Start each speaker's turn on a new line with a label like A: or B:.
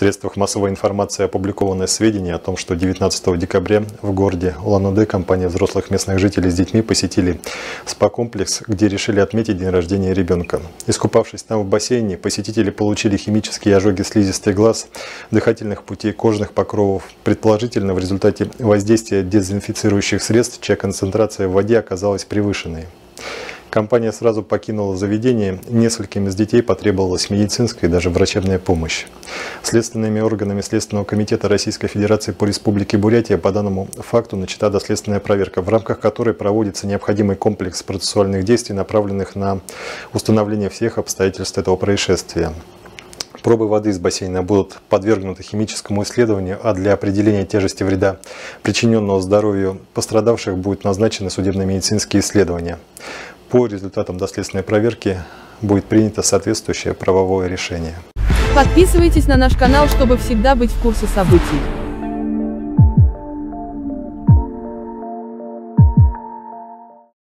A: средствах массовой информации опубликованы сведения о том, что 19 декабря в городе Улан-Удэ компания взрослых местных жителей с детьми посетили спа-комплекс, где решили отметить день рождения ребенка. Искупавшись там в бассейне, посетители получили химические ожоги слизистой глаз, дыхательных путей, кожных покровов. Предположительно, в результате воздействия дезинфицирующих средств, чья концентрация в воде оказалась превышенной. Компания сразу покинула заведение, нескольким из детей потребовалась медицинская и даже врачебная помощь. Следственными органами Следственного комитета Российской Федерации по Республике Бурятия по данному факту начата доследственная проверка, в рамках которой проводится необходимый комплекс процессуальных действий, направленных на установление всех обстоятельств этого происшествия. Пробы воды из бассейна будут подвергнуты химическому исследованию, а для определения тяжести вреда, причиненного здоровью пострадавших, будут назначены судебно-медицинские исследования. По результатам доследственной проверки будет принято соответствующее правовое решение.
B: Подписывайтесь на наш канал, чтобы всегда быть в курсе событий.